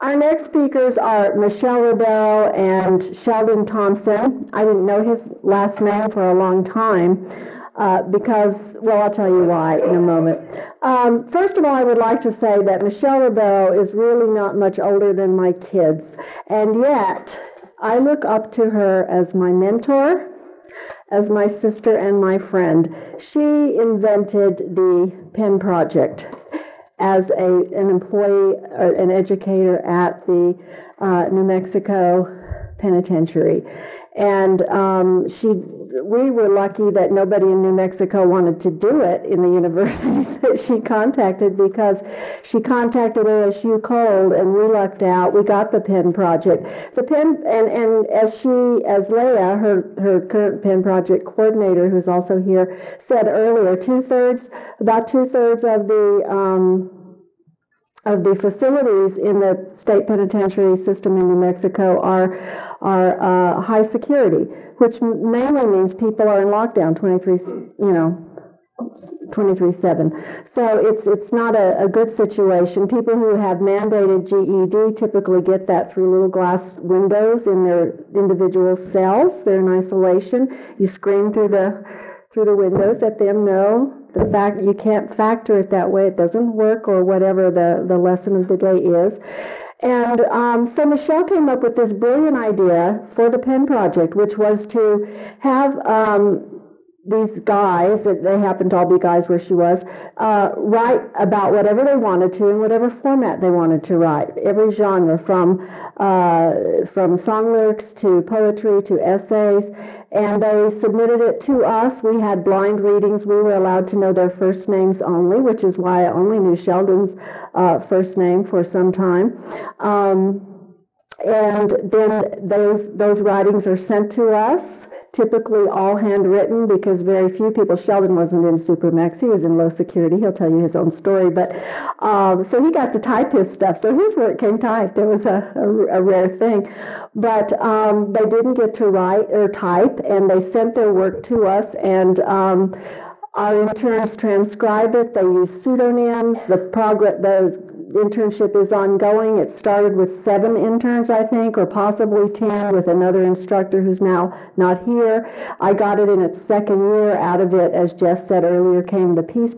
Our next speakers are Michelle Ribeiro and Sheldon Thompson. I didn't know his last name for a long time. Uh, because, well, I'll tell you why in a moment. Um, first of all, I would like to say that Michelle Ribeiro is really not much older than my kids, and yet I look up to her as my mentor, as my sister, and my friend. She invented the PEN Project as a, an employee, uh, an educator at the uh, New Mexico Penitentiary. And um, she, we were lucky that nobody in New Mexico wanted to do it in the universities that she contacted because she contacted ASU cold and we lucked out. We got the PEN project. The PEN, and, and as she, as Leah, her, her current PEN project coordinator, who's also here, said earlier, two thirds, about two thirds of the um, of the facilities in the state penitentiary system in New Mexico are are uh, high security, which mainly means people are in lockdown 23, you know, 23/7. So it's it's not a, a good situation. People who have mandated GED typically get that through little glass windows in their individual cells. They're in isolation. You scream through the through the windows, let them know the fact you can't factor it that way. It doesn't work, or whatever the, the lesson of the day is. And um, so Michelle came up with this brilliant idea for the PEN project, which was to have um, these guys, they happened to all be guys where she was, uh, write about whatever they wanted to in whatever format they wanted to write. Every genre, from uh, from song lyrics to poetry to essays, and they submitted it to us. We had blind readings. We were allowed to know their first names only, which is why I only knew Sheldon's uh, first name for some time. Um, and then those those writings are sent to us, typically all handwritten because very few people. Sheldon wasn't in Supermax; he was in low security. He'll tell you his own story, but um, so he got to type his stuff. So his work came typed. It was a, a, a rare thing, but um, they didn't get to write or type, and they sent their work to us, and um, our interns transcribe it. They use pseudonyms. The progress, the internship is ongoing. It started with seven interns, I think, or possibly 10 with another instructor who's now not here. I got it in its second year. Out of it, as Jess said earlier, came the PEAC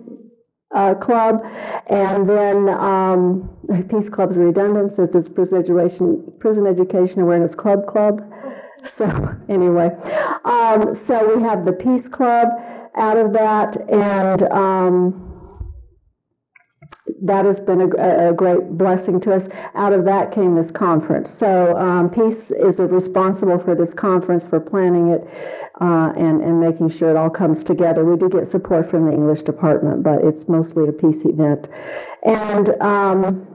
uh, Club, and then um, PEAC Club's redundant since it's Prison Education, Prison Education Awareness Club Club. So anyway, um, so we have the PEAC Club out of that, and um, that has been a, a, great blessing to us. Out of that came this conference. So um, PEAC is responsible for this conference, for planning it, uh, and, and making sure it all comes together. We do get support from the English department, but it's mostly a PEAC event. And um,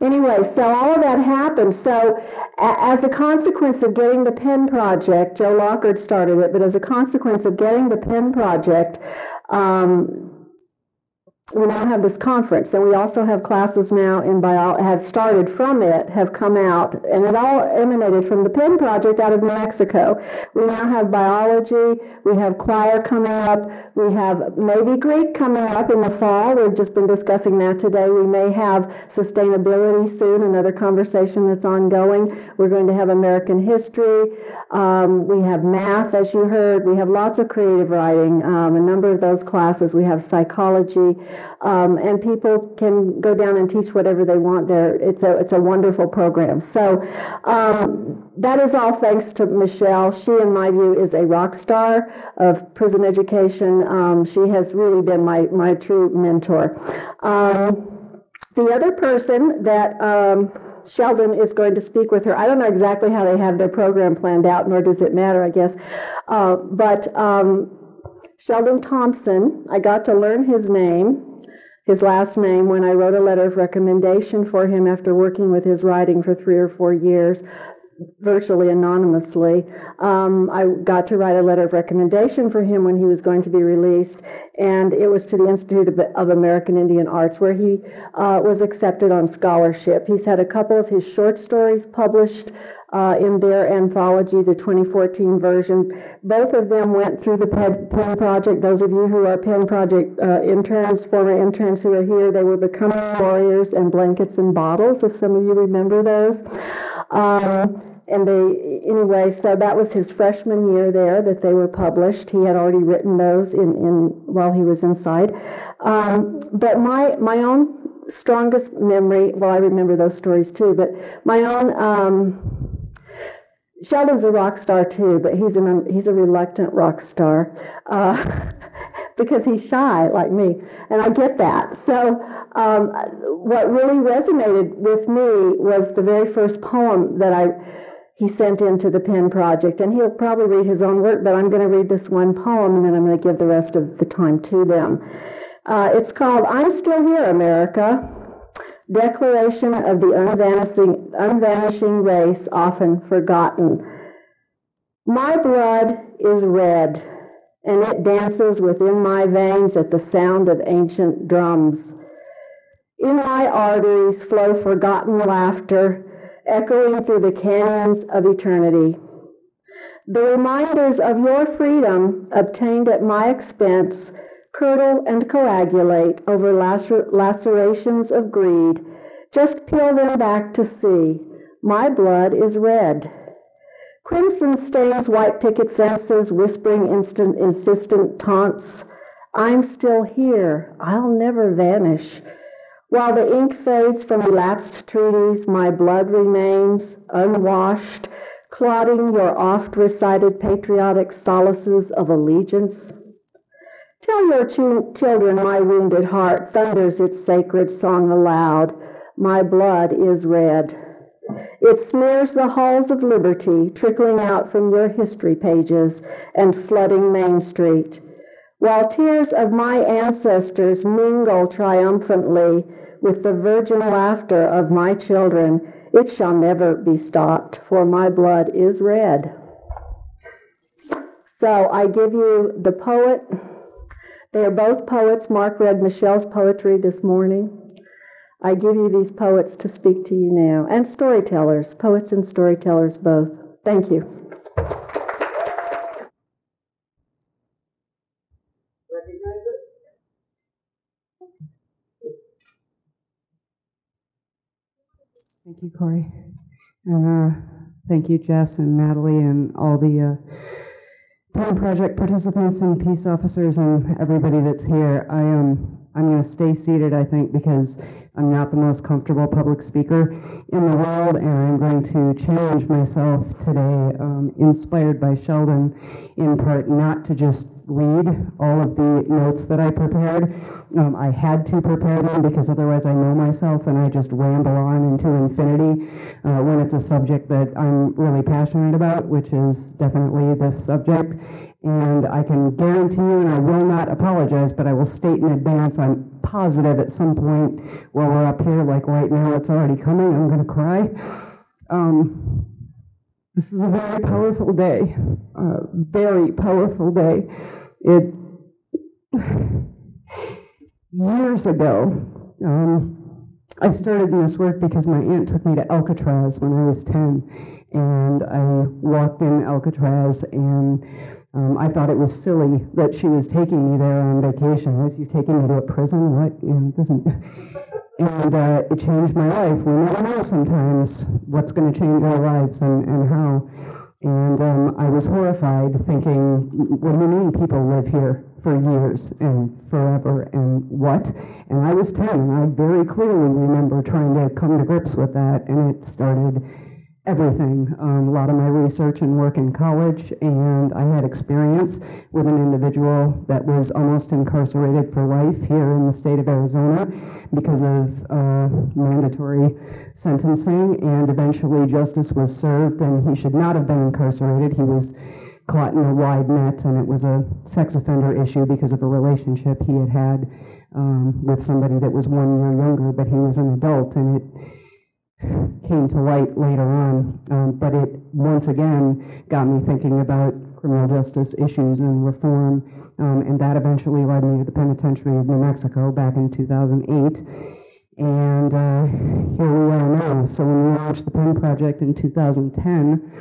anyway, so all of that happened. So as a consequence of getting the PEN project, Joe Lockard started it, but as a consequence of getting the PEN project, um, we now have this conference, and we also have classes now in bio have started from it, have come out, and it all emanated from the PEN project out of New Mexico. We now have biology, we have choir coming up, we have maybe Greek coming up in the fall. We've just been discussing that today. We may have sustainability soon, another conversation that's ongoing. We're going to have American history. Um, we have math, as you heard. We have lots of creative writing, um, a number of those classes. We have psychology um, and people can go down and teach whatever they want there. It's a it's a wonderful program. So um, that is all thanks to Michelle. She, in my view, is a rock star of prison education. Um, she has really been my my true mentor. Um, the other person that um, Sheldon is going to speak with her. I don't know exactly how they have their program planned out, nor does it matter, I guess. Uh, but um, Sheldon Thompson, I got to learn his name, his last name, when I wrote a letter of recommendation for him after working with his writing for three or four years. virtually anonymously. Um, I got to write a letter of recommendation for him when he was going to be released, and it was to the Institute of, American Indian Arts, where he uh, was accepted on scholarship. He's had a couple of his short stories published uh, in their anthology, the 2014 version. Both of them went through the PEN Project. Those of you who are PEN Project uh, interns, former interns who are here, they were Becoming Warriors and Blankets and Bottles, if some of you remember those. Um, and they, anyway, so that was his freshman year there that they were published. He had already written those in, in while he was inside. Um, but my, my own strongest memory, well, I remember those stories too, but my own, um, Sheldon's a rock star too, but he's an he's a reluctant rock star uh, because he's shy like me, and I get that. So, um, what really resonated with me was the very first poem that I he sent into the PEN Project, and he'll probably read his own work, but I'm going to read this one poem, and then I'm going to give the rest of the time to them. Uh, it's called "I'm Still Here, America." Declaration of the unvanishing, unvanishing race often forgotten. My blood is red, and it dances within my veins at the sound of ancient drums. In my arteries flow forgotten laughter, echoing through the canyons of eternity. The reminders of your freedom obtained at my expense curdle and coagulate over lacer- lacerations of greed. Just peel them back to see. My blood is red. Crimson stains white picket fences, whispering instant, insistent taunts. I'm still here. I'll never vanish. While the ink fades from elapsed treaties, my blood remains unwashed, clotting your oft recited patriotic solaces of allegiance. Tell your ch- children my wounded heart thunders its sacred song aloud. My blood is red. It smears the halls of liberty, trickling out from your history pages and flooding Main Street. While tears of my ancestors mingle triumphantly with the virgin laughter of my children, it shall never be stopped, for my blood is red. So I give you the poet they are both poets. Mark read Michelle's poetry this morning. I give you these poets to speak to you now, and storytellers, poets and storytellers both. Thank you. Thank you, Corey. And uh, thank you, Jess and Natalie, and all the uh, PEN Project participants and peace officers and everybody that's here. I am um, I'm going to stay seated, I think, because I'm not the most comfortable public speaker in the world, and I'm going to challenge myself today, um, inspired by Sheldon, in part not to just read all of the notes that I prepared. Um, I had to prepare them because otherwise I know myself and I just ramble on into infinity uh, when it's a subject that I'm really passionate about, which is definitely this subject. And I can guarantee you, and I will not apologize, but I will state in advance, I'm positive at some point while we're up here, like right now, it's already coming, I'm going to cry. Um, this is a very powerful day, uh, very powerful day. It years ago, um, I started in this work because my aunt took me to Alcatraz when I was 10, and I walked in Alcatraz and um, I thought it was silly that she was taking me there on vacation. Is you taking me to a prison? What? You know, it doesn't. And uh, it changed my life. We never know sometimes what's going to change our lives and, and how. And um, I was horrified, thinking, "What do you mean people live here for years and forever and what?" And I was ten, and I very clearly remember trying to come to grips with that, and it started everything. Um, a lot of my research and work in college, and I had experience with an individual that was almost incarcerated for life here in the state of Arizona because of uh, mandatory sentencing, and eventually justice was served, and he should not have been incarcerated. He was caught in a wide net, and it was a sex offender issue because of a relationship he had had um, with somebody that was one year younger, but he was an adult, and it came to light later on. Um, but it once again got me thinking about criminal justice issues and reform. Um, and that eventually led me to the Penitentiary of New Mexico back in 2008. And uh, here we are now. So when we launched the PEN project in 2010,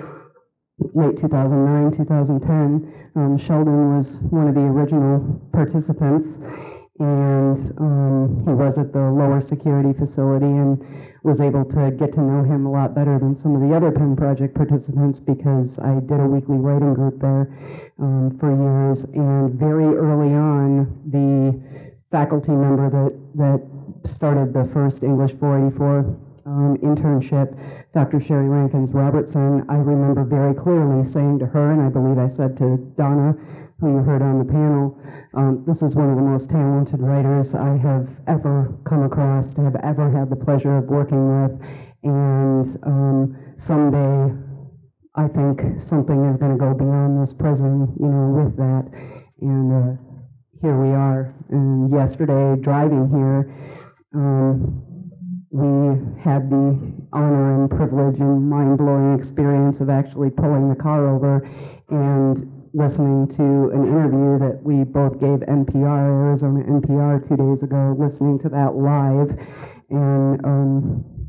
late 2009, 2010, um, Sheldon was one of the original participants. And um, he was at the lower security facility and was able to get to know him a lot better than some of the other PEN project participants because I did a weekly writing group there um, for years. And very early on, the faculty member that, that started the first English 484 um, internship, Dr. Sherry Rankins Robertson, I remember very clearly saying to her, and I believe I said to Donna, who you heard on the panel, um, this is one of the most talented writers I have ever come across, have ever had the pleasure of working with, and um, someday I think something is going to go beyond this prison, you know, with that. And uh, here we are. And yesterday, driving here, um, we had the honor and privilege and mind-blowing experience of actually pulling the car over and listening to an interview that we both gave NPR, Arizona NPR, two days ago, listening to that live. And um,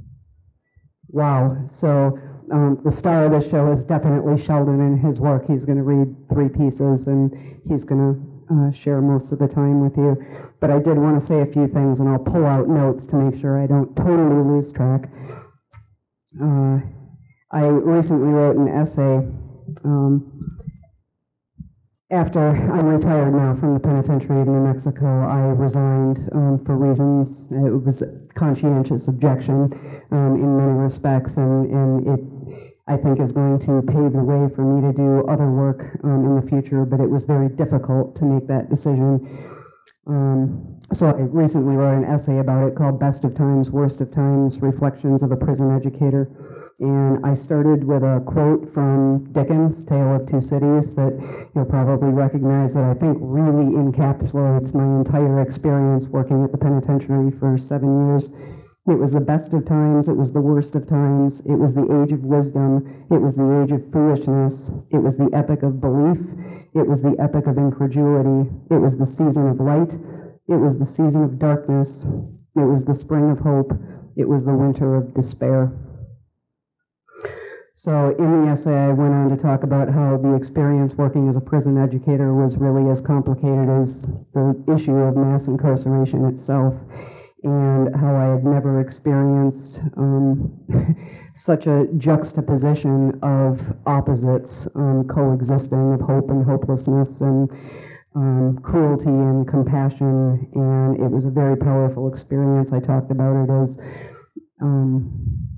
wow, so um, the star of the show is definitely Sheldon and his work. He's going to read three pieces and he's going to uh, share most of the time with you. But I did want to say a few things, and I'll pull out notes to make sure I don't totally lose track. Uh, I recently wrote an essay. Um, after I'm retired now from the penitentiary of New Mexico, I resigned um, for reasons, it was conscientious objection um, in many respects, and, and it I think is going to pave the way for me to do other work um, in the future, but it was very difficult to make that decision. Um, so I recently wrote an essay about it called Best of Times, Worst of Times, Reflections of a Prison Educator. And I started with a quote from Dickens' Tale of Two Cities that you'll probably recognize that I think really encapsulates my entire experience working at the penitentiary for seven years. It was the best of times, it was the worst of times, it was the age of wisdom, it was the age of foolishness, it was the epoch of belief, it was the epoch of incredulity, it was the season of light, it was the season of darkness, it was the spring of hope, it was the winter of despair. So in the essay, I went on to talk about how the experience working as a prison educator was really as complicated as the issue of mass incarceration itself and how I had never experienced um, such a juxtaposition of opposites um, coexisting of hope and hopelessness and um, cruelty and compassion. And it was a very powerful experience. I talked about it as um,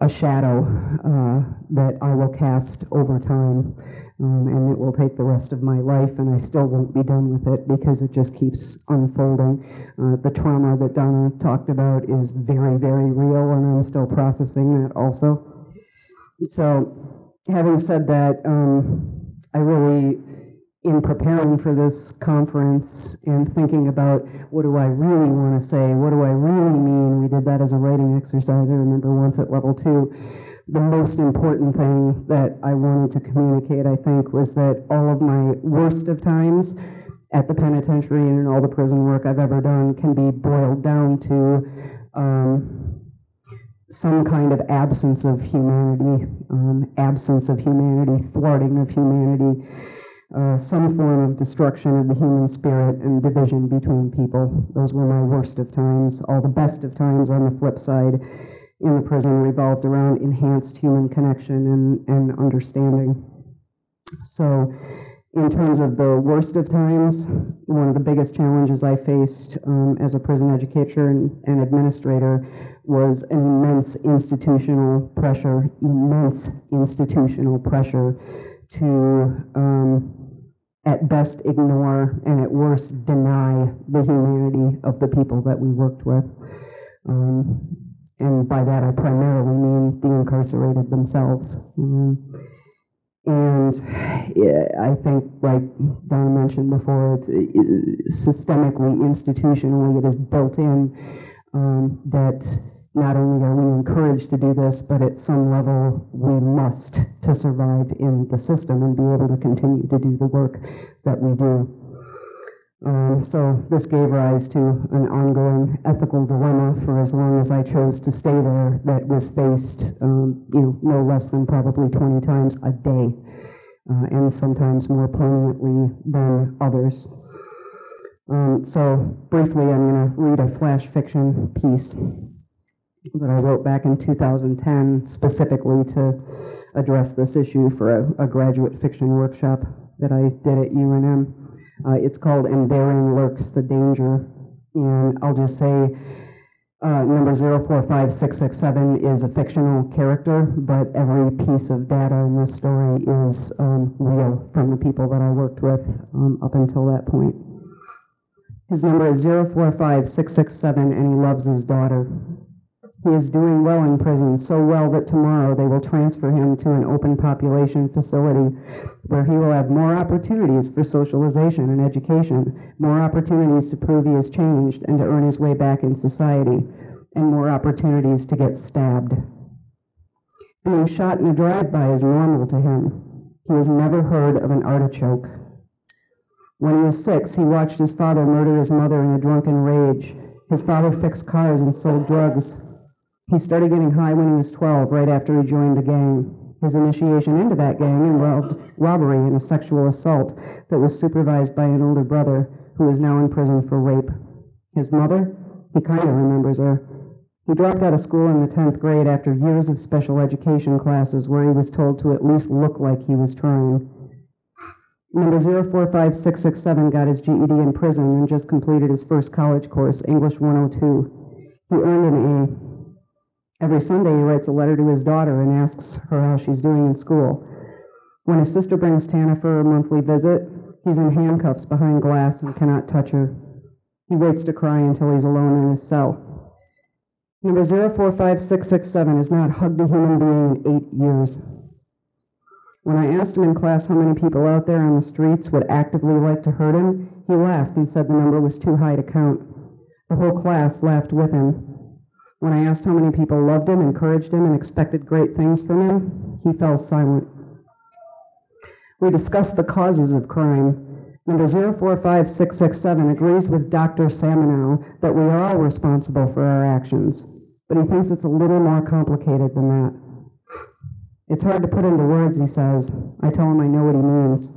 a shadow uh, that I will cast over time um, and it will take the rest of my life, and I still won't be done with it because it just keeps unfolding. Uh, the trauma that Donna talked about is very, very real, and I'm still processing that also. So, having said that, um, I really, in preparing for this conference and thinking about what do I really want to say, what do I really mean, we did that as a writing exercise, I remember once at level two the most important thing that I wanted to communicate, I think, was that all of my worst of times at the penitentiary and in all the prison work I've ever done can be boiled down to um, some kind of absence of humanity, um, absence of humanity, thwarting of humanity, uh, some form of destruction of the human spirit and division between people. Those were my worst of times. All the best of times on the flip side in the prison revolved around enhanced human connection and, and understanding. So, in terms of the worst of times, one of the biggest challenges I faced um, as a prison educator and, and, administrator was an immense institutional pressure, immense institutional pressure to, um, at best, ignore and at worst, deny the humanity of the people that we worked with. Um, and by that I primarily mean the incarcerated themselves. Mm. And yeah, I think, like Donna mentioned before, it's it, systemically, institutionally, it is built in um, that not only are we encouraged to do this, but at some level, we must to survive in the system and be able to continue to do the work that we do. Um, so this gave rise to an ongoing ethical dilemma for as long as I chose to stay there that was faced, um, you know, no less than probably 20 times a day, uh, and sometimes more poignantly than others. Um, so briefly, I'm going to read a flash fiction piece that I wrote back in 2010 specifically to address this issue for a, a graduate fiction workshop that I did at UNM. Uh, it's called And Therein Lurks the Danger. And I'll just say uh, number 045667 is a fictional character, but every piece of data in this story is um, real from the people that I worked with um, up until that point. His number is 045667, and he loves his daughter. He is doing well in prison, so well that tomorrow they will transfer him to an open population facility where he will have more opportunities for socialization and education, more opportunities to prove he has changed and to earn his way back in society, and more opportunities to get stabbed. Being shot in a drive-by is normal to him. He has never heard of an artichoke. When he was six, he watched his father murder his mother in a drunken rage. His father fixed cars and sold drugs. He started getting high when he was 12, right after he joined the gang. His initiation into that gang involved robbery and a sexual assault that was supervised by an older brother who is now in prison for rape. His mother, he kind of remembers her. He dropped out of school in the 10th grade after years of special education classes where he was told to at least look like he was trying. Number 045667 got his GED in prison and just completed his first college course, English 102. He earned an A. Every Sunday, he writes a letter to his daughter and asks her how she's doing in school. When his sister brings Tana for a monthly visit, he's in handcuffs behind glass and cannot touch her. He waits to cry until he's alone in his cell. Number 045667 has not hugged a human being in eight years. When I asked him in class how many people out there on the streets would actively like to hurt him, he laughed and said the number was too high to count. The whole class laughed with him. When I asked how many people loved him, encouraged him, and expected great things from him, he fell silent. We discussed the causes of crime. Number 045667 agrees with Dr. Samenow that we are all responsible for our actions, but he thinks it's a little more complicated than that. It's hard to put into words, he says. I tell him I know what he means.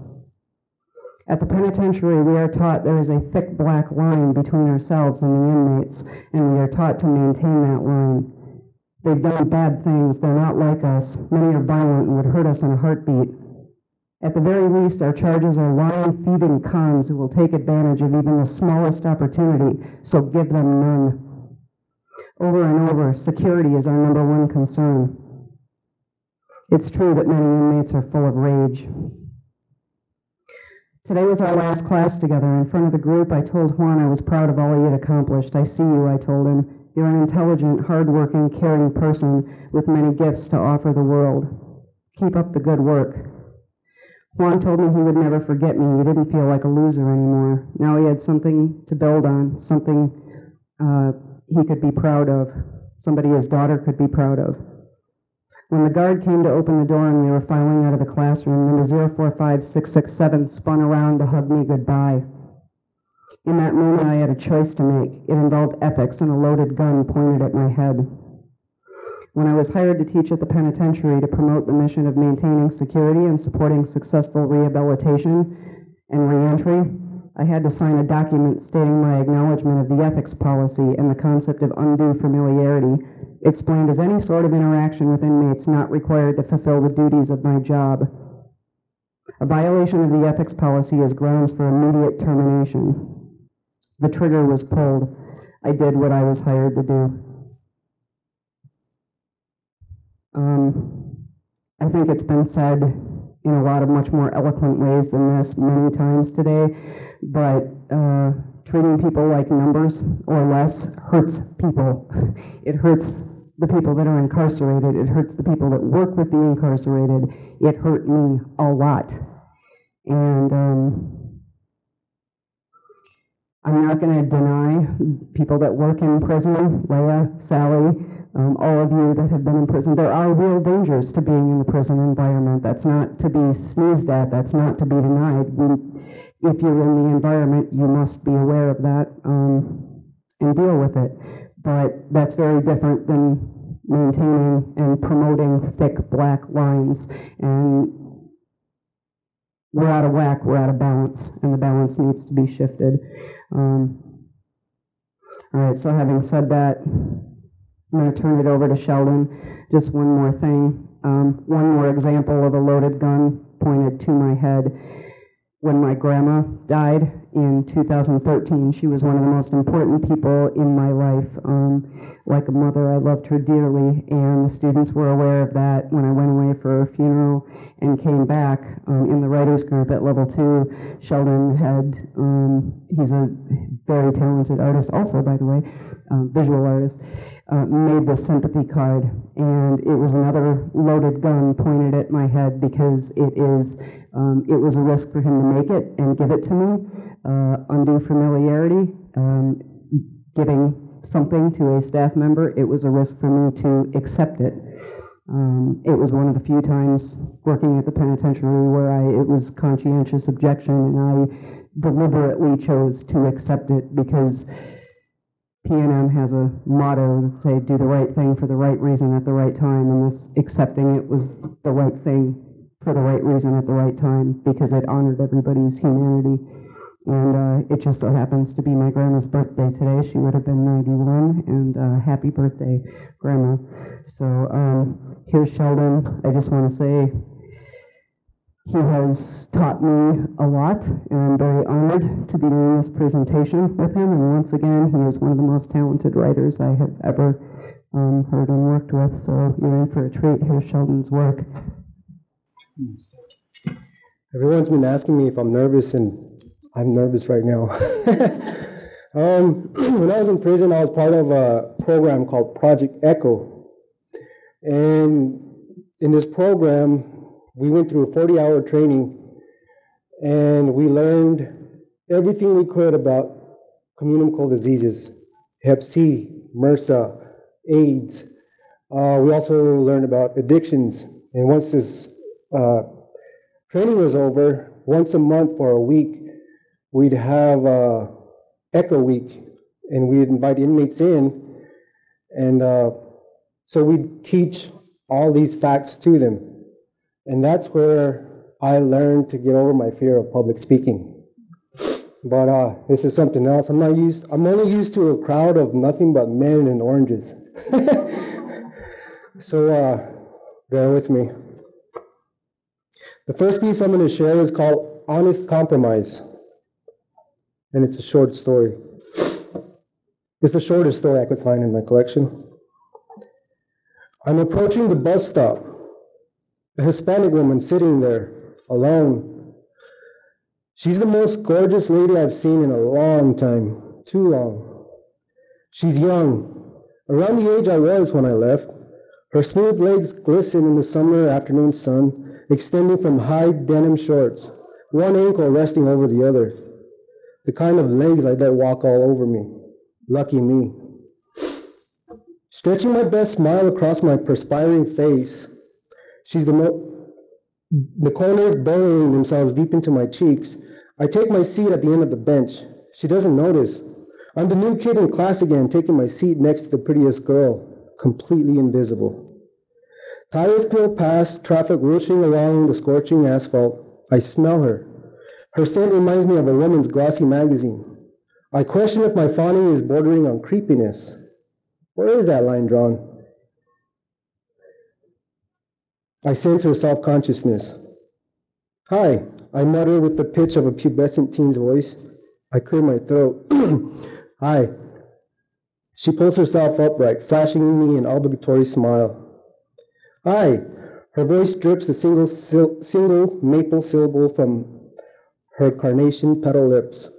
At the penitentiary, we are taught there is a thick black line between ourselves and the inmates, and we are taught to maintain that line. They've done bad things. They're not like us. Many are violent and would hurt us in a heartbeat. At the very least, our charges are lying, thieving cons who will take advantage of even the smallest opportunity, so give them none. Over and over, security is our number one concern. It's true that many inmates are full of rage. Today was our last class together. In front of the group, I told Juan I was proud of all he had accomplished. I see you, I told him. You're an intelligent, hardworking, caring person with many gifts to offer the world. Keep up the good work. Juan told me he would never forget me. He didn't feel like a loser anymore. Now he had something to build on, something uh, he could be proud of, somebody his daughter could be proud of. When the guard came to open the door and we were filing out of the classroom, number 045667 spun around to hug me goodbye. In that moment, I had a choice to make. It involved ethics and a loaded gun pointed at my head. When I was hired to teach at the penitentiary to promote the mission of maintaining security and supporting successful rehabilitation and reentry, I had to sign a document stating my acknowledgement of the ethics policy and the concept of undue familiarity explained as any sort of interaction with inmates not required to fulfill the duties of my job. A violation of the ethics policy is grounds for immediate termination. The trigger was pulled. I did what I was hired to do. Um, I think it's been said in a lot of much more eloquent ways than this many times today, but uh, treating people like numbers or less hurts people. It hurts the people that are incarcerated. It hurts the people that work with the incarcerated. It hurt me a lot. And um, I'm not going to deny people that work in prison, Leah, Sally, um, all of you that have been in prison, there are real dangers to being in the prison environment. That's not to be sneezed at, that's not to be denied. We, if you're in the environment, you must be aware of that um, and deal with it. But that's very different than maintaining and promoting thick black lines. And we're out of whack, we're out of balance, and the balance needs to be shifted. Um, all right, so having said that, I'm going to turn it over to Sheldon. Just one more thing. Um, one more example of a loaded gun pointed to my head. When my grandma died in 2013, she was one of the most important people in my life. Um, like a mother, I loved her dearly, and the students were aware of that when I went away for her funeral and came back um, in the writers group at level two. Sheldon had, um, he's a very talented artist, also, by the way, uh, visual artist, uh, made the sympathy card, and it was another loaded gun pointed at my head because it is, um, it was a risk for him to make it and give it to me. Uh, undue familiarity, um, giving something to a staff member, it was a risk for me to accept it. Um, it was one of the few times working at the penitentiary where I, it was conscientious objection, and I deliberately chose to accept it because PNM has a motto that say, do the right thing for the right reason at the right time, and this accepting it was the right thing for the right reason at the right time because it honored everybody's humanity. And uh, it just so happens to be my grandma's birthday today. She would have been 91, and uh, happy birthday, Grandma. So um, here's Sheldon. I just want to say he has taught me a lot, and I'm very honored to be doing this presentation with him. And once again, he is one of the most talented writers I have ever um, heard and worked with. So you're in for a treat. Here's Sheldon's work. Everyone's been asking me if I'm nervous, and I'm nervous right now. um, when I was in prison, I was part of a program called Project Echo. And in this program, we went through a 40 hour training and we learned everything we could about communicable diseases Hep C, MRSA, AIDS. Uh, we also learned about addictions. And once this uh, training was over, once a month for a week, we'd have uh, Echo Week, and we'd invite inmates in, and uh, so we'd teach all these facts to them. And that's where I learned to get over my fear of public speaking. But uh, this is something else. I'm not used. I'm only used to a crowd of nothing but men and oranges. so uh, bear with me. The first piece I'm going to share is called Honest Compromise, and it's a short story. It's the shortest story I could find in my collection. I'm approaching the bus stop. A Hispanic woman sitting there alone. She's the most gorgeous lady I've seen in a long time, too long. She's young, around the age I was when I left. Her smooth legs glisten in the summer afternoon sun extending from high denim shorts, one ankle resting over the other. The kind of legs I let walk all over me. Lucky me. Stretching my best smile across my perspiring face, she's the mo- the corners burrowing themselves deep into my cheeks. I take my seat at the end of the bench. She doesn't notice. I'm the new kid in class again, taking my seat next to the prettiest girl, completely invisible. Tires peel past, traffic whooshing along the scorching asphalt. I smell her. Her scent reminds me of a woman's glossy magazine. I question if my fawning is bordering on creepiness. Where is that line drawn? I sense her self consciousness. Hi, I mutter with the pitch of a pubescent teen's voice. I clear my throat. Hi. She pulls herself upright, flashing me an obligatory smile. Hi. Her voice drips a single, single maple syllable from her carnation petal lips.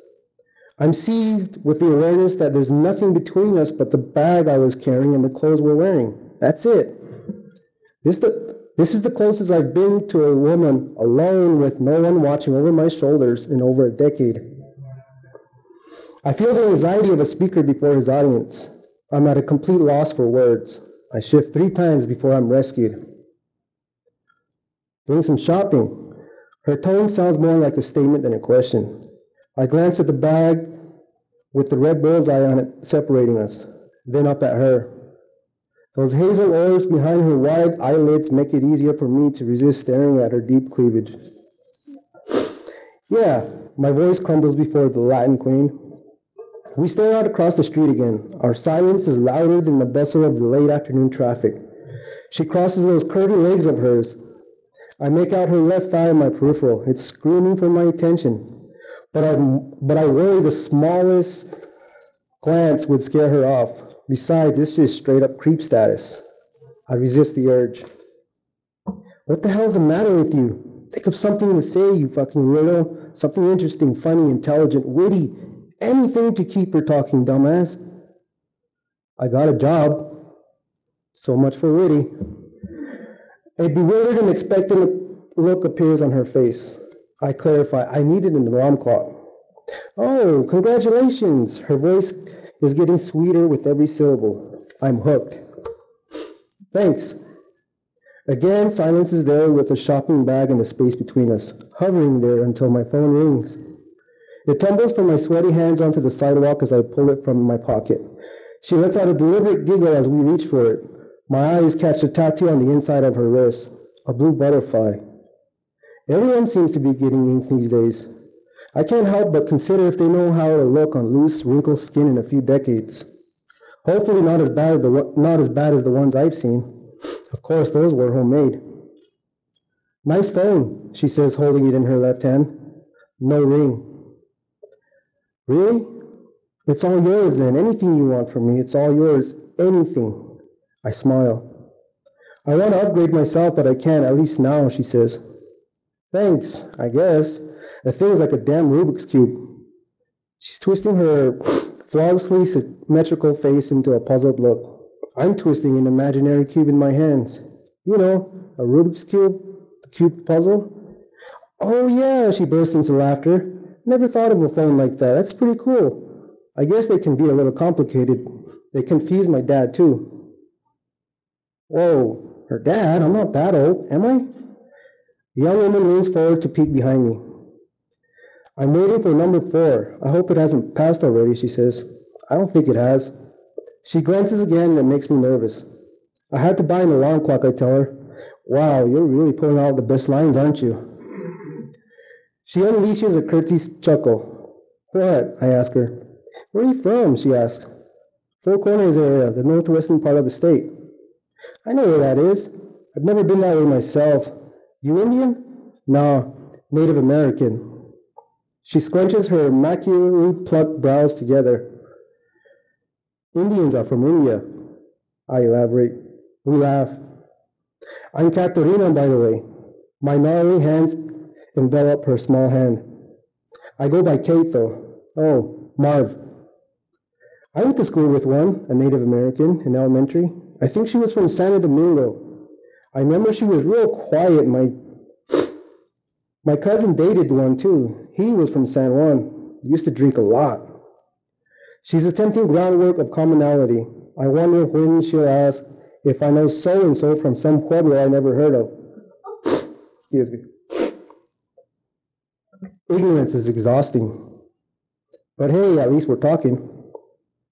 I'm seized with the awareness that there's nothing between us but the bag I was carrying and the clothes we're wearing. That's it. This, the, this is the closest I've been to a woman alone with no one watching over my shoulders in over a decade. I feel the anxiety of a speaker before his audience. I'm at a complete loss for words. I shift three times before I'm rescued. Doing some shopping. Her tone sounds more like a statement than a question. I glance at the bag with the red bullseye on it separating us, then up at her. Those hazel orbs behind her wide eyelids make it easier for me to resist staring at her deep cleavage. Yeah, my voice crumbles before the Latin queen. We stare out across the street again. Our silence is louder than the bustle of the late afternoon traffic. She crosses those curvy legs of hers. I make out her left thigh in my peripheral. It's screaming for my attention. But I, but I worry the smallest glance would scare her off. Besides, this is straight up creep status. I resist the urge. What the hell's the matter with you? Think of something to say, you fucking weirdo. Something interesting, funny, intelligent, witty. Anything to keep her talking, dumbass. I got a job. So much for witty. A bewildered and expectant look appears on her face. I clarify, I needed an alarm clock. Oh, congratulations. Her voice is getting sweeter with every syllable. I'm hooked. Thanks. Again, silence is there with a shopping bag in the space between us, hovering there until my phone rings. It tumbles from my sweaty hands onto the sidewalk as I pull it from my pocket. She lets out a deliberate giggle as we reach for it. My eyes catch a tattoo on the inside of her wrist, a blue butterfly. Everyone seems to be getting ink these days. I can't help but consider if they know how to look on loose, wrinkled skin in a few decades. Hopefully not as bad as the, not as bad as the ones I've seen. Of course, those were homemade. Nice phone, she says, holding it in her left hand. No ring. Really? It's all yours then. Anything you want from me, it's all yours. Anything. I smile. I want to upgrade myself, but I can't, at least now, she says. Thanks, I guess. The thing is like a damn Rubik's Cube. She's twisting her flawlessly symmetrical face into a puzzled look. I'm twisting an imaginary cube in my hands. You know, a Rubik's Cube, the cube puzzle. Oh, yeah, she bursts into laughter. Never thought of a phone like that. That's pretty cool. I guess they can be a little complicated. They confuse my dad, too. Whoa, her dad? I'm not that old, am I? The young woman leans forward to peek behind me. I'm waiting for number four. I hope it hasn't passed already, she says. I don't think it has. She glances again and it makes me nervous. I had to buy an alarm clock, I tell her. Wow, you're really pulling out the best lines, aren't you? She unleashes a courteous chuckle. What? I ask her. Where are you from? she asks. Four Corners area, the northwestern part of the state. I know where that is. I've never been that way myself. You Indian? No, Native American. She scrunches her immaculately plucked brows together. Indians are from India. I elaborate. We laugh. I'm Katerina, by the way. My gnarly hands envelop her small hand. I go by Kate, though. Oh, Marv. I went to school with one, a Native American, in elementary. I think she was from Santo Domingo. I remember she was real quiet. My my cousin dated one too. He was from San Juan. Used to drink a lot. She's attempting groundwork of commonality. I wonder when she'll ask if I know so and so from some pueblo I never heard of. Excuse me. Ignorance is exhausting. But hey, at least we're talking.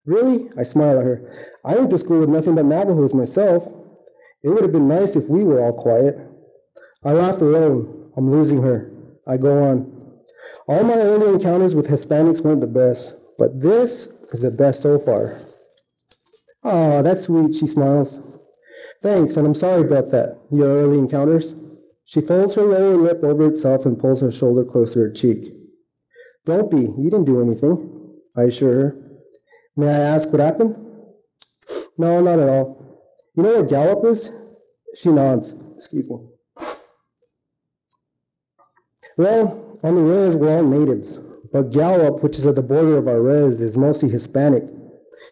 Really? I smile at her. I went to school with nothing but Navajos myself. It would have been nice if we were all quiet. I laugh alone. I'm losing her. I go on. All my early encounters with Hispanics weren't the best, but this is the best so far. Oh, that's sweet, she smiles. Thanks, and I'm sorry about that, your early encounters. She folds her lower lip over itself and pulls her shoulder closer to her cheek. Don't be, you didn't do anything, I assure her. May I ask what happened? No, not at all. You know what Gallup is? She nods. Excuse me. Well, on the res, we're all natives. But Gallup, which is at the border of our res, is mostly Hispanic.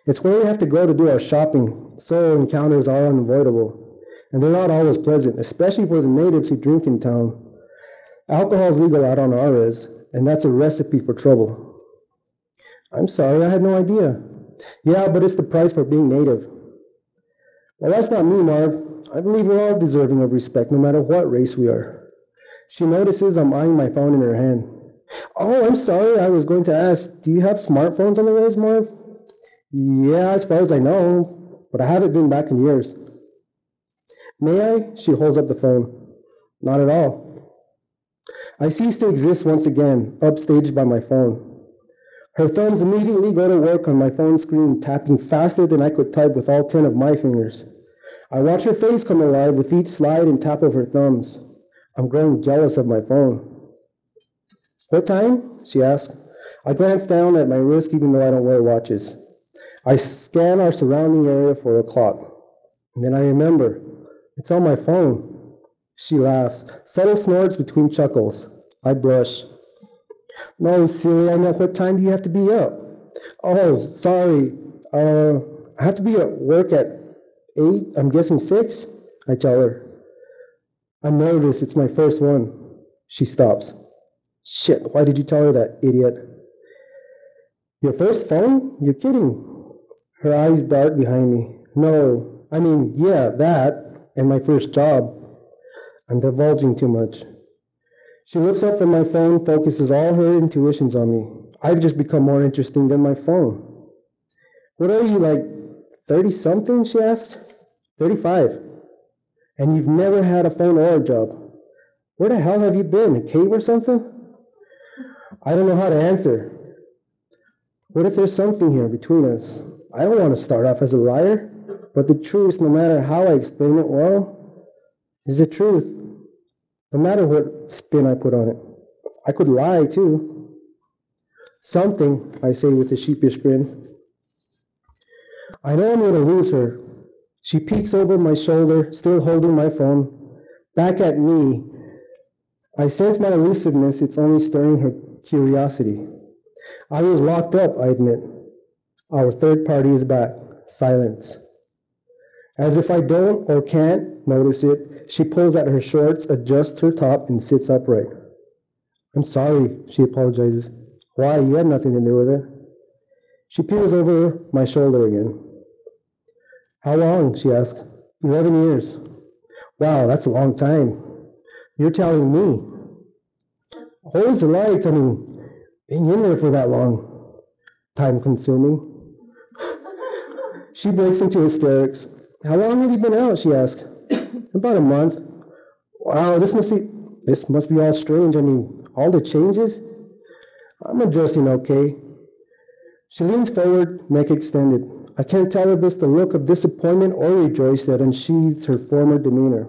It's where we have to go to do our shopping, so encounters are unavoidable. And they're not always pleasant, especially for the natives who drink in town. Alcohol is legal out on our res, and that's a recipe for trouble. I'm sorry, I had no idea. Yeah, but it's the price for being native. Well, that's not me, Marv. I believe we're all deserving of respect, no matter what race we are. She notices I'm eyeing my phone in her hand. Oh, I'm sorry. I was going to ask, do you have smartphones on the roads, Marv? Yeah, as far as I know, but I haven't been back in years. May I? She holds up the phone. Not at all. I cease to exist once again, upstaged by my phone. Her thumbs immediately go to work on my phone screen, tapping faster than I could type with all 10 of my fingers. I watch her face come alive with each slide and tap of her thumbs. I'm growing jealous of my phone. What time? she asks. I glance down at my wrist, even though I don't wear watches. I scan our surrounding area for a clock. And then I remember, it's on my phone. She laughs, subtle snorts between chuckles. I blush. No, silly, I know what time do you have to be up? Oh, sorry. Uh, I have to be at work at eight, I'm guessing six, I tell her. I'm nervous, it's my first one. She stops. Shit, why did you tell her that, idiot? Your first phone? You're kidding. Her eyes dart behind me. No, I mean, yeah, that, and my first job. I'm divulging too much. She looks up from my phone, focuses all her intuitions on me. I've just become more interesting than my phone. What are you, like 30 something? She asks. 35. And you've never had a phone or a job. Where the hell have you been? A cave or something? I don't know how to answer. What if there's something here between us? I don't want to start off as a liar, but the truth, no matter how I explain it well, is the truth. No matter what spin I put on it. I could lie too. Something, I say with a sheepish grin. I know I'm going to lose her. She peeks over my shoulder, still holding my phone, back at me. I sense my elusiveness, it's only stirring her curiosity. I was locked up, I admit. Our third party is back. Silence. As if I don't or can't notice it, she pulls at her shorts, adjusts her top, and sits upright. I'm sorry, she apologizes. Why? You had nothing to do with it. She peers over my shoulder again. How long? she asks. Eleven years. Wow, that's a long time. You're telling me. What was it like? I mean, being in there for that long? Time consuming. she breaks into hysterics. How long have you been out? she asks. About a month. Wow, this must be this must be all strange. I mean, all the changes? I'm adjusting okay. She leans forward, neck extended. I can't tell if it's the look of disappointment or rejoice that unsheathes her former demeanor.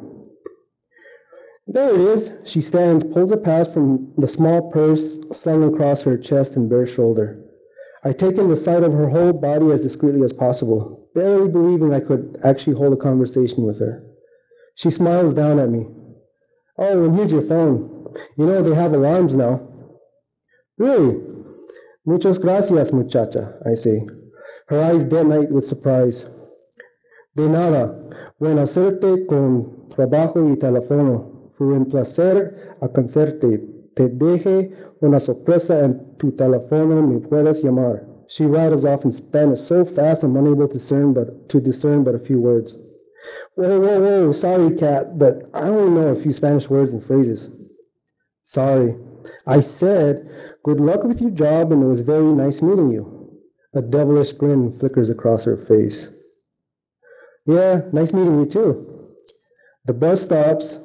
There it is. She stands, pulls a pass from the small purse slung across her chest and bare shoulder. I take in the sight of her whole body as discreetly as possible, barely believing I could actually hold a conversation with her. She smiles down at me. Oh, and here's your phone. You know, they have alarms now. Really? Muchas gracias, muchacha, I say. Her eyes dilate with surprise. De nada. Buen hacerte con trabajo y teléfono. Fue un placer a. Te deje una sorpresa en tu teléfono. Me puedes llamar. She rattles off in Spanish so fast I'm unable to discern but to discern but a few words. Whoa, whoa, whoa! Sorry, cat, but I only know a few Spanish words and phrases. Sorry. I said, good luck with your job, and it was very nice meeting you. A devilish grin flickers across her face. Yeah, nice meeting you too. The bus stops,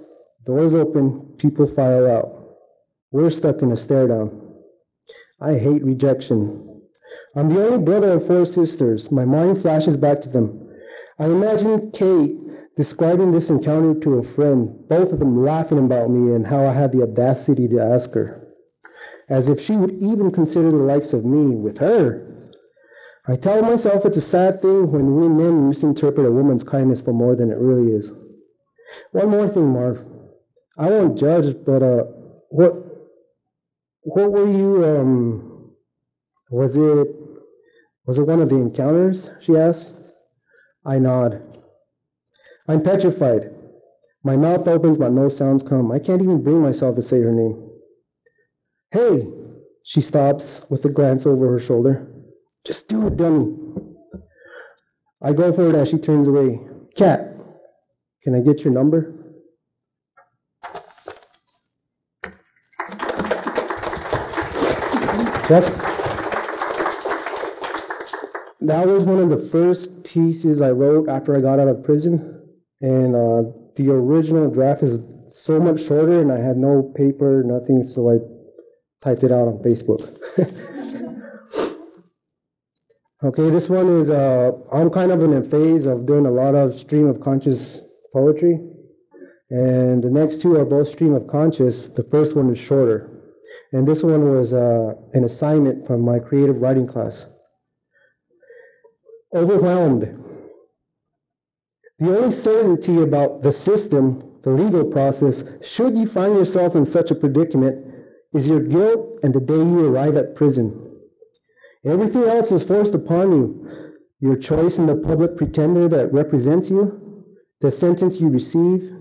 doors open, people file out. We're stuck in a stare down. I hate rejection. I'm the only brother of four sisters. My mind flashes back to them. I imagine Kate describing this encounter to a friend, both of them laughing about me and how I had the audacity to ask her. As if she would even consider the likes of me with her. I tell myself it's a sad thing when we men misinterpret a woman's kindness for more than it really is. One more thing, Marv. I won't judge, but uh, what what were you um was it was it one of the encounters? She asked. I nod. I'm petrified. My mouth opens, but no sounds come. I can't even bring myself to say her name. Hey, she stops with a glance over her shoulder. Just do it, dummy. I go for it as she turns away. Cat, can I get your number? That's, that was one of the first pieces I wrote after I got out of prison. And uh, the original draft is so much shorter, and I had no paper, nothing, so I typed it out on Facebook. okay, this one is, uh, I'm kind of in a phase of doing a lot of stream of conscious poetry. And the next two are both stream of conscious. The first one is shorter. And this one was uh, an assignment from my creative writing class. Overwhelmed. The only certainty about the system, the legal process, should you find yourself in such a predicament, is your guilt and the day you arrive at prison. Everything else is forced upon you. Your choice in the public pretender that represents you, the sentence you receive,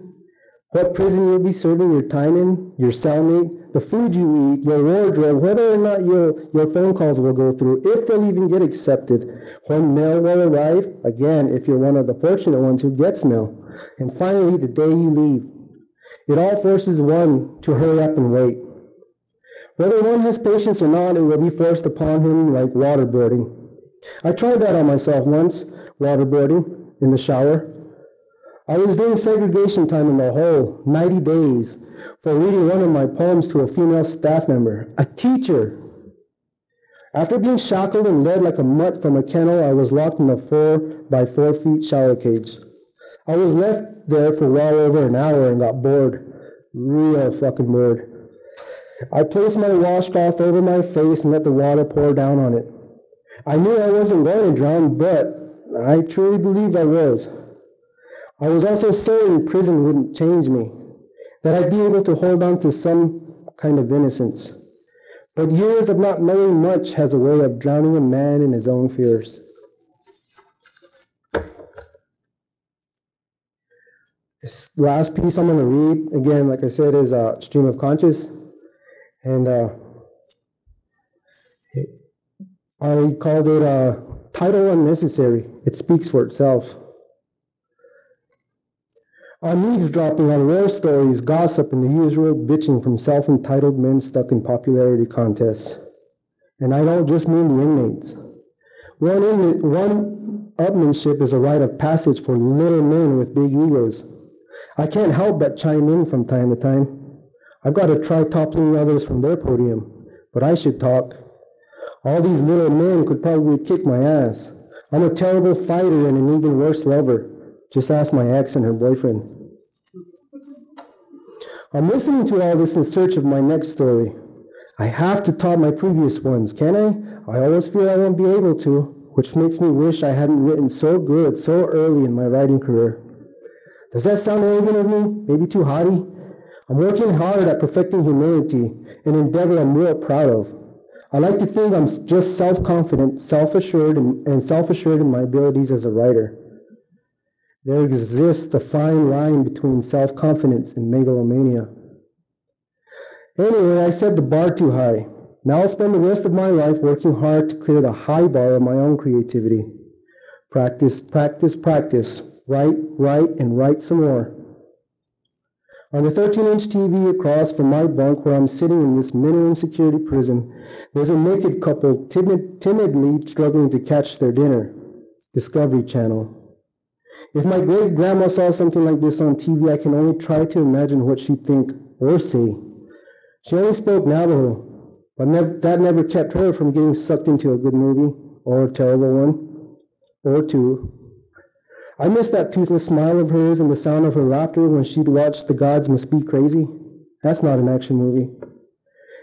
what prison you'll be serving your time in, your cellmate, the food you eat, your wardrobe, whether or not your, your phone calls will go through, if they'll even get accepted, when mail will arrive, again, if you're one of the fortunate ones who gets mail, and finally, the day you leave. It all forces one to hurry up and wait. Whether one has patience or not, it will be forced upon him like waterboarding. I tried that on myself once, waterboarding, in the shower. I was doing segregation time in the hole, 90 days, for reading one of my poems to a female staff member, a teacher. After being shackled and led like a mutt from a kennel, I was locked in a four by four feet shower cage. I was left there for well over an hour and got bored. Real fucking bored. I placed my washcloth over my face and let the water pour down on it. I knew I wasn't going to drown, but I truly believed I was. I was also certain prison wouldn't change me, that I'd be able to hold on to some kind of innocence. But years of not knowing much has a way of drowning a man in his own fears. This last piece I'm going to read, again, like I said, is uh, Stream of Conscious. And uh, it, I called it uh, Title Unnecessary. It speaks for itself. I'm eavesdropping on rare stories, gossip, and the usual bitching from self entitled men stuck in popularity contests. And I don't just mean the inmates. One, one upmanship is a rite of passage for little men with big egos. I can't help but chime in from time to time. I've got to try toppling others from their podium, but I should talk. All these little men could probably kick my ass. I'm a terrible fighter and an even worse lover. Just ask my ex and her boyfriend. I'm listening to all this in search of my next story. I have to top my previous ones, can I? I always feel I won't be able to, which makes me wish I hadn't written so good so early in my writing career. Does that sound arrogant of me? Maybe too haughty? I'm working hard at perfecting humanity, an endeavor I'm real proud of. I like to think I'm just self-confident, self-assured, and, and self-assured in my abilities as a writer. There exists a fine line between self-confidence and megalomania. Anyway, I set the bar too high. Now I'll spend the rest of my life working hard to clear the high bar of my own creativity. Practice, practice, practice. Write, write, and write some more. On the 13 inch TV across from my bunk, where I'm sitting in this minimum security prison, there's a naked couple timid, timidly struggling to catch their dinner. Discovery Channel. If my great grandma saw something like this on TV, I can only try to imagine what she'd think or say. She only spoke Navajo, but that never kept her from getting sucked into a good movie, or a terrible one, or two. I miss that toothless smile of hers and the sound of her laughter when she'd watch The Gods Must Be Crazy. That's not an action movie.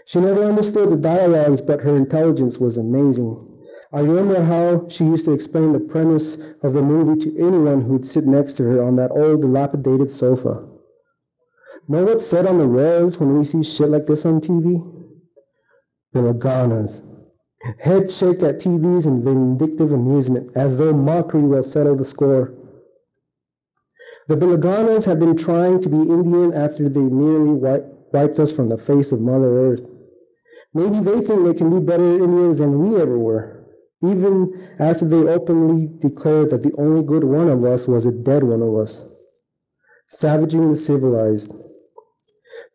She never understood the dialogues, but her intelligence was amazing. I remember how she used to explain the premise of the movie to anyone who'd sit next to her on that old dilapidated sofa. Know what's said on the res when we see shit like this on TV? Bilaganas. Head shake at TVs in vindictive amusement, as though mockery will settle the score. The Bilaganas have been trying to be Indian after they nearly wiped us from the face of Mother Earth. Maybe they think they can be better Indians than we ever were. Even after they openly declared that the only good one of us was a dead one of us. Savaging the civilized.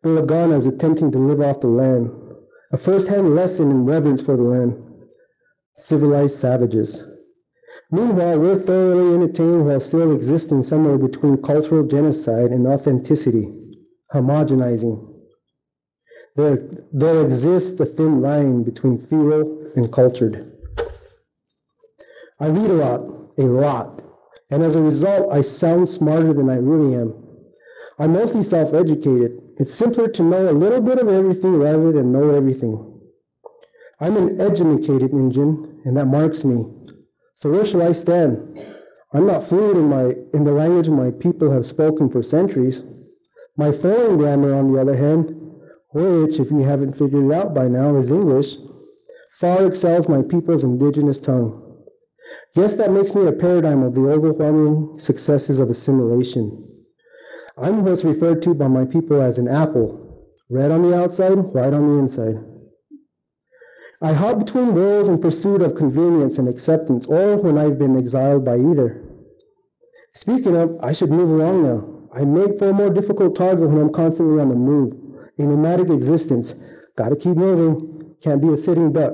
Bilagana is attempting to live off the land, a first hand lesson in reverence for the land. Civilized savages. Meanwhile, we're thoroughly entertained while still existing somewhere between cultural genocide and authenticity, homogenizing. There, there exists a thin line between feral and cultured. I read a lot, a lot, and as a result, I sound smarter than I really am. I'm mostly self educated. It's simpler to know a little bit of everything rather than know everything. I'm an educated Indian, and that marks me. So where shall I stand? I'm not fluent in, my, in the language my people have spoken for centuries. My foreign grammar, on the other hand, which, if you haven't figured it out by now, is English, far excels my people's indigenous tongue. Guess that makes me a paradigm of the overwhelming successes of assimilation. I'm what's referred to by my people as an apple, red on the outside, white on the inside. I hop between worlds in pursuit of convenience and acceptance, or when I've been exiled by either. Speaking of, I should move along now. I make for a more difficult target when I'm constantly on the move. A nomadic existence. Gotta keep moving. Can't be a sitting duck.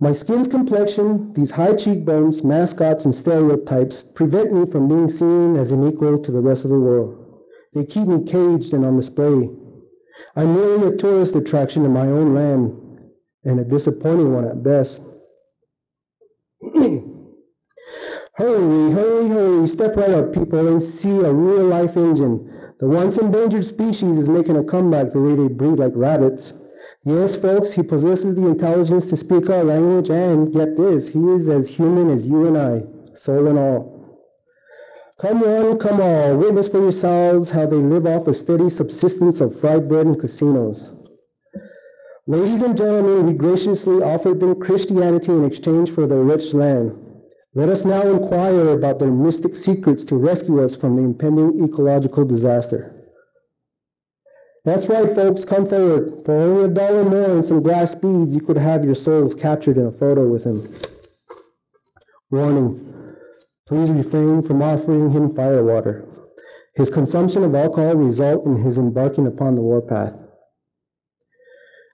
My skin's complexion, these high cheekbones, mascots, and stereotypes prevent me from being seen as an equal to the rest of the world. They keep me caged and on display. I'm merely a tourist attraction in my own land, and a disappointing one at best. hurry, hurry, hurry, step right up, people, and see a real life engine. The once endangered species is making a comeback the way they breed like rabbits. Yes, folks, he possesses the intelligence to speak our language, and get this, he is as human as you and I, soul and all. Come one, come all, witness for yourselves how they live off a steady subsistence of fried bread and casinos. Ladies and gentlemen, we graciously offered them Christianity in exchange for their rich land. Let us now inquire about their mystic secrets to rescue us from the impending ecological disaster. That's right, folks, come forward. For only a dollar more and some glass beads, you could have your souls captured in a photo with him. Warning please refrain from offering him firewater. His consumption of alcohol result in his embarking upon the warpath.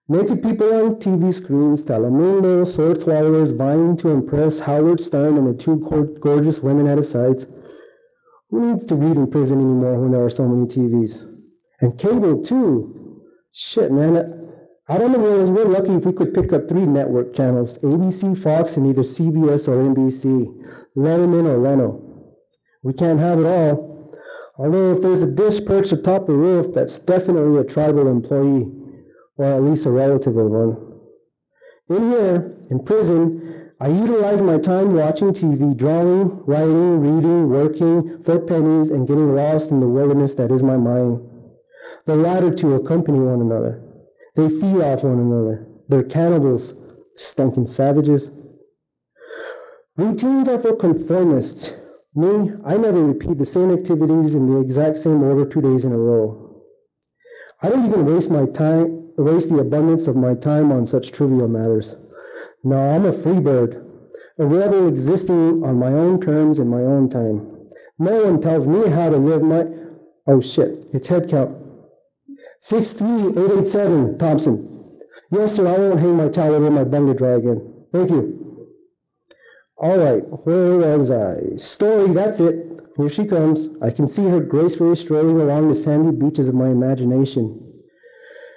Naked people on TV screens, Telemundo, sword swallowers vying to impress Howard Stern and the two gorgeous women at his sides. Who needs to read in prison anymore when there are so many TVs? And cable, too. Shit, man. I don't know we're lucky if we could pick up three network channels ABC, Fox, and either CBS or NBC, Letterman or Leno. We can't have it all. Although, if there's a dish perched atop a roof, that's definitely a tribal employee or at least a relative of one. In here, in prison, I utilize my time watching TV, drawing, writing, reading, working for pennies, and getting lost in the wilderness that is my mind. The latter two accompany one another. They feed off one another. They're cannibals, stinking savages. Routines are for conformists. Me, I never repeat the same activities in the exact same order two days in a row. I don't even waste my time waste the abundance of my time on such trivial matters. No, I'm a free bird, a rebel existing on my own terms in my own time. No one tells me how to live my. Oh shit, it's head count. 63887, Thompson. Yes, sir, I won't hang my towel over my bunga dry again. Thank you. All right, where was I? Story, that's it. Here she comes. I can see her gracefully strolling along the sandy beaches of my imagination.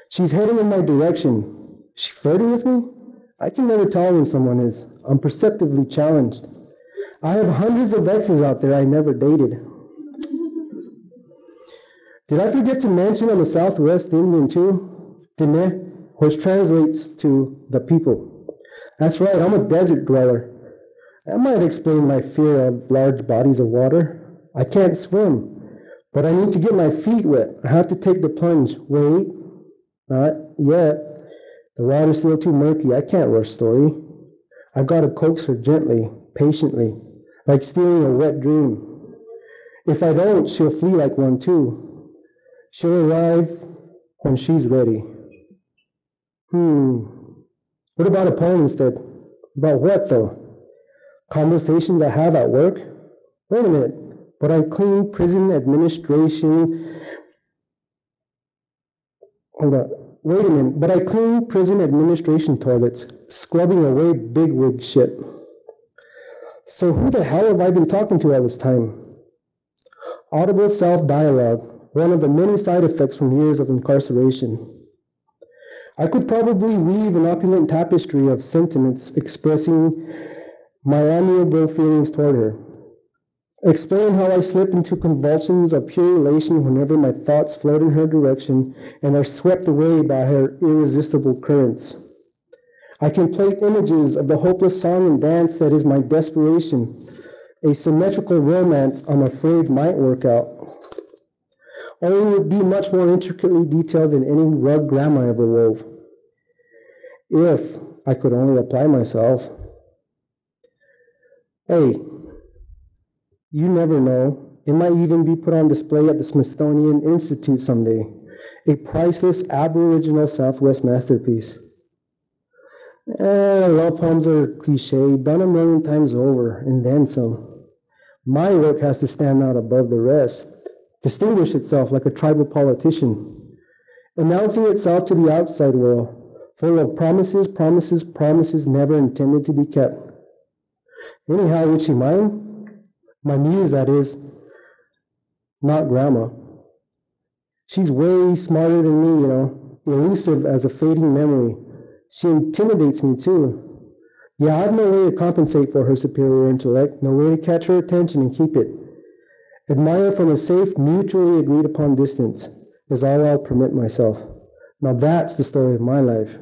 She's heading in my direction. She flirting with me? I can never tell when someone is. I'm perceptively challenged. I have hundreds of exes out there I never dated. Did I forget to mention I'm a Southwest Indian too? Dene, which translates to the people. That's right, I'm a desert dweller. That might explain my fear of large bodies of water. I can't swim, but I need to get my feet wet. I have to take the plunge. Wait, not yet. The water's still too murky. I can't rush story. I've got to coax her gently, patiently, like stealing a wet dream. If I don't, she'll flee like one too. She'll arrive when she's ready. Hmm. What about a poem instead? About what though? Conversations I have at work? Wait a minute. But I clean prison administration. Hold on. Wait a minute. But I clean prison administration toilets, scrubbing away bigwig shit. So who the hell have I been talking to all this time? Audible self dialogue, one of the many side effects from years of incarceration. I could probably weave an opulent tapestry of sentiments expressing my amiable feelings toward her. Explain how I slip into convulsions of pure elation whenever my thoughts float in her direction and are swept away by her irresistible currents. I can play images of the hopeless song and dance that is my desperation, a symmetrical romance I'm afraid might work out. Only it would be much more intricately detailed than any rug grandma ever wove. If I could only apply myself. Hey, you never know. It might even be put on display at the Smithsonian Institute someday. A priceless Aboriginal Southwest masterpiece. Eh, love poems are cliche, done a million times over, and then some. My work has to stand out above the rest, distinguish itself like a tribal politician, announcing itself to the outside world, full of promises, promises, promises never intended to be kept. Anyhow, would she mind? My muse, that is, not grandma. She's way smarter than me, you know, elusive as a fading memory. She intimidates me too. Yeah, I've no way to compensate for her superior intellect, no way to catch her attention and keep it. Admire from a safe, mutually agreed upon distance is all I'll permit myself. Now that's the story of my life.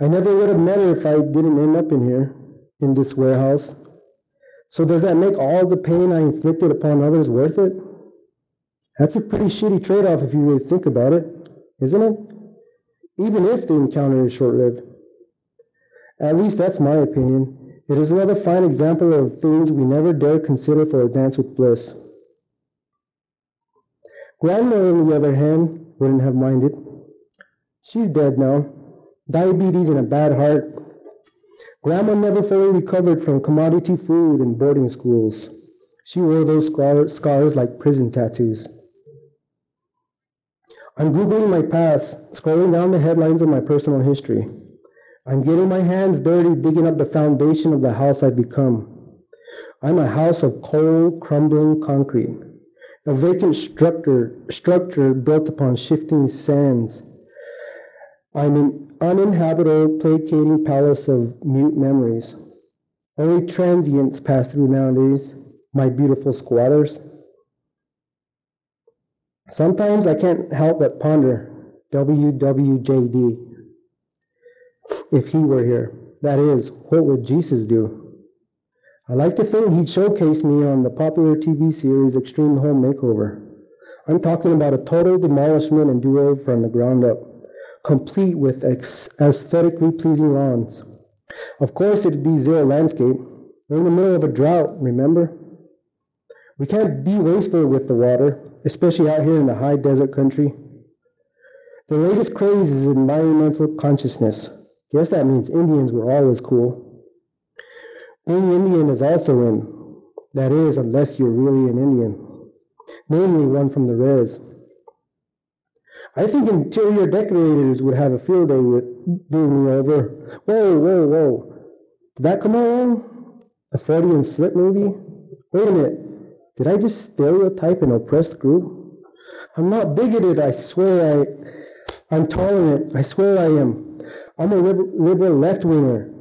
I never would have met her if I didn't end up in here, in this warehouse. So does that make all the pain I inflicted upon others worth it? That's a pretty shitty trade-off if you really think about it, isn't it? Even if the encounter is short-lived. At least that's my opinion. It is another fine example of things we never dare consider for a dance with bliss. Grandma, on the other hand, wouldn't have minded. She's dead now. Diabetes and a bad heart. Grandma never fully recovered from commodity food and boarding schools. She wore those scars like prison tattoos. I'm Googling my past, scrolling down the headlines of my personal history. I'm getting my hands dirty digging up the foundation of the house I've become. I'm a house of cold, crumbling concrete, a vacant structure, structure built upon shifting sands. I'm an uninhabitable, placating palace of mute memories. Only transients pass through nowadays, my beautiful squatters. Sometimes I can't help but ponder WWJD. If he were here, that is, what would Jesus do? I like to think he'd showcase me on the popular TV series Extreme Home Makeover. I'm talking about a total demolishment and do over from the ground up, complete with ex- aesthetically pleasing lawns. Of course, it'd be zero landscape. We're in the middle of a drought, remember? We can't be wasteful with the water, especially out here in the high desert country. The latest craze is environmental consciousness. Guess that means Indians were always cool. Being Indian is also in. That is, unless you're really an Indian, namely one from the res. I think interior decorators would have a field day with doing me over. Whoa, whoa, whoa. Did that come out wrong? A Freudian slip, maybe? Wait a minute. Did I just stereotype an oppressed group? I'm not bigoted, I swear I, I'm tolerant, I swear I am. I'm a liberal left winger.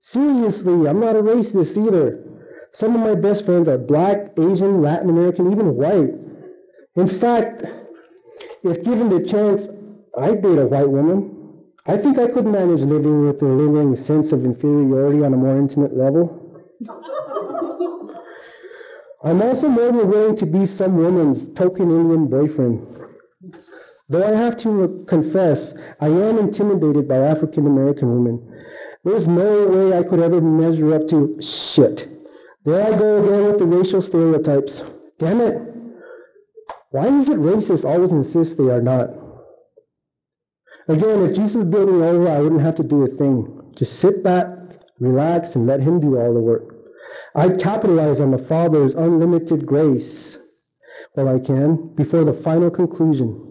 Seriously, I'm not a racist either. Some of my best friends are black, Asian, Latin American, even white. In fact, if given the chance, I'd date a white woman. I think I could manage living with a lingering sense of inferiority on a more intimate level. I'm also more than willing to be some woman's token Indian boyfriend. Though I have to confess, I am intimidated by African American women. There's no way I could ever measure up to shit. There I go again with the racial stereotypes. Damn it. Why is it racist always insist they are not? Again, if Jesus built me over, I wouldn't have to do a thing. Just sit back, relax, and let Him do all the work. I'd capitalize on the Father's unlimited grace while I can before the final conclusion.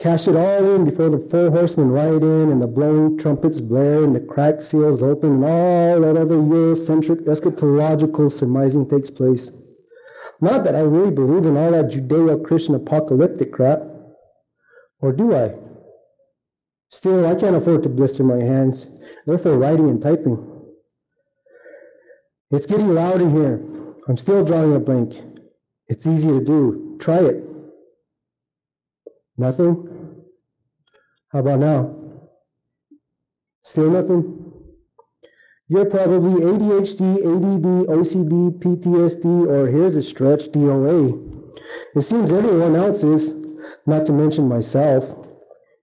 Cash it all in before the four horsemen ride in and the blowing trumpets blare and the cracked seals open and all that other Eurocentric eschatological surmising takes place. Not that I really believe in all that Judeo Christian apocalyptic crap. Or do I? Still, I can't afford to blister my hands, therefore, writing and typing. It's getting loud in here. I'm still drawing a blank. It's easy to do. Try it. Nothing? How about now? Still nothing? You're probably ADHD, ADD, OCD, PTSD, or here's a stretch, DOA. It seems everyone else is, not to mention myself.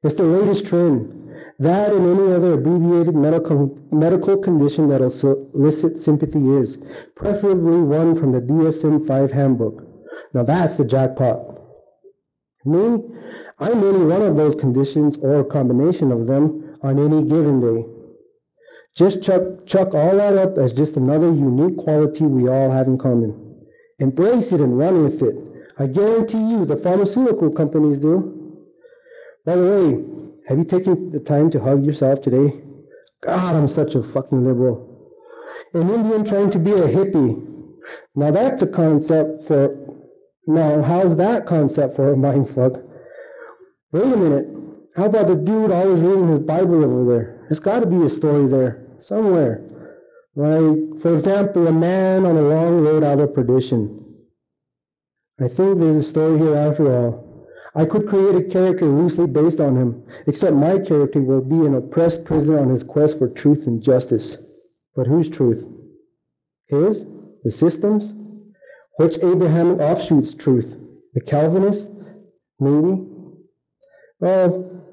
It's the latest trend. That and any other abbreviated medical, medical condition that'll solicit sympathy is, preferably one from the DSM 5 handbook. Now that's the jackpot. Me, I'm any one of those conditions or combination of them on any given day. Just chuck, chuck all that up as just another unique quality we all have in common. Embrace it and run with it. I guarantee you the pharmaceutical companies do. By the way, have you taken the time to hug yourself today? God, I'm such a fucking liberal. An Indian trying to be a hippie. Now that's a concept for. Now, how's that concept for a mind fuck? Wait a minute. How about the dude always reading his Bible over there? There's got to be a story there somewhere. Like, for example, a man on a long road out of perdition. I think there's a story here after all. I could create a character loosely based on him, except my character will be an oppressed prisoner on his quest for truth and justice. But whose truth? His? The system's? Which Abrahamic offshoots truth? The Calvinist? Maybe? Well,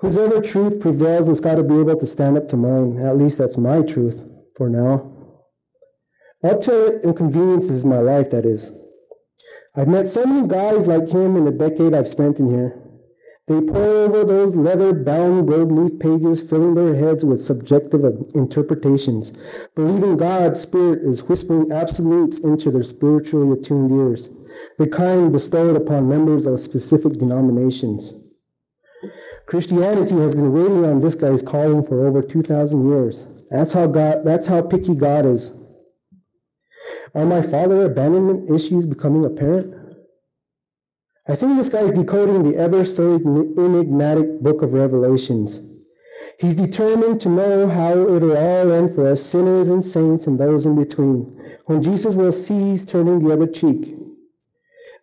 whosever truth prevails has got to be able to stand up to mine. At least that's my truth for now. Up it inconveniences my life, that is. I've met so many guys like him in the decade I've spent in here. They pore over those leather bound broadleaf pages, filling their heads with subjective interpretations, believing God's Spirit is whispering absolutes into their spiritually attuned ears, the kind bestowed upon members of specific denominations. Christianity has been waiting on this guy's calling for over 2,000 years. That's how God, that's how picky God is. Are my father abandonment issues becoming apparent? I think this guy is decoding the ever so enigmatic book of Revelations. He's determined to know how it'll all end for us sinners and saints and those in between, when Jesus will cease turning the other cheek.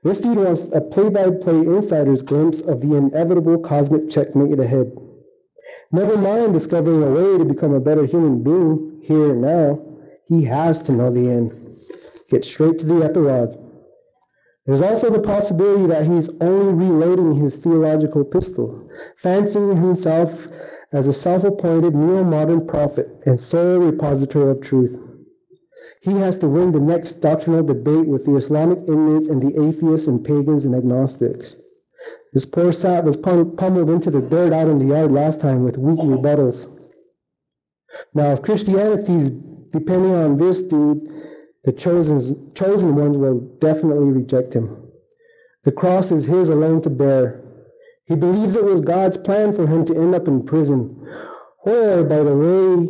This dude wants a play by play insider's glimpse of the inevitable cosmic checkmate ahead. Never mind discovering a way to become a better human being here and now, he has to know the end. Get straight to the epilogue. There's also the possibility that he's only reloading his theological pistol, fancying himself as a self appointed neo modern prophet and sole repository of truth. He has to win the next doctrinal debate with the Islamic inmates and the atheists and pagans and agnostics. This poor sap was pummeled into the dirt out in the yard last time with weak rebuttals. Now, if Christianity's depending on this dude, the chosen, chosen ones will definitely reject him. The cross is his alone to bear. He believes it was God's plan for him to end up in prison, where, by the way,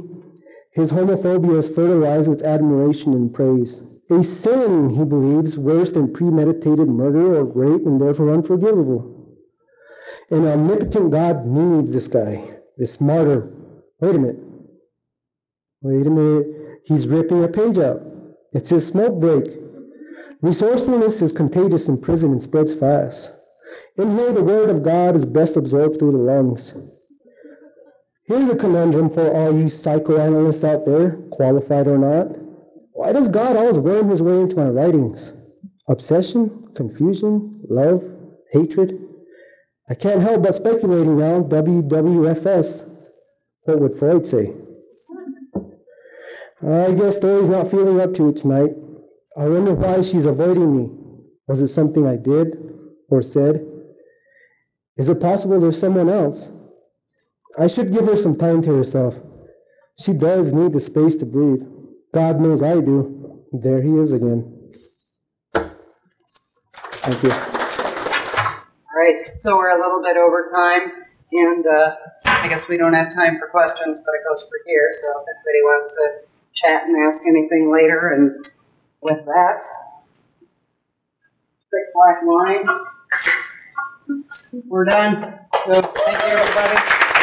his homophobia is fertilized with admiration and praise. A sin, he believes, worse than premeditated murder or rape and therefore unforgivable. An omnipotent God needs this guy, this martyr. Wait a minute. Wait a minute. He's ripping a page out. It's his smoke break. Resourcefulness is contagious in prison and spreads fast. In here, the word of God is best absorbed through the lungs. Here's a conundrum for all you psychoanalysts out there, qualified or not. Why does God always worm his way into my writings? Obsession, confusion, love, hatred? I can't help but speculating now. WWFS. What would Freud say? I guess Dory's not feeling up to it tonight. I wonder why she's avoiding me. Was it something I did or said? Is it possible there's someone else? I should give her some time to herself. She does need the space to breathe. God knows I do. There he is again. Thank you. All right, so we're a little bit over time, and uh, I guess we don't have time for questions, but it goes for here, so if anybody wants to chat and ask anything later, and with that, thick black line, we're done. So, thank you, everybody.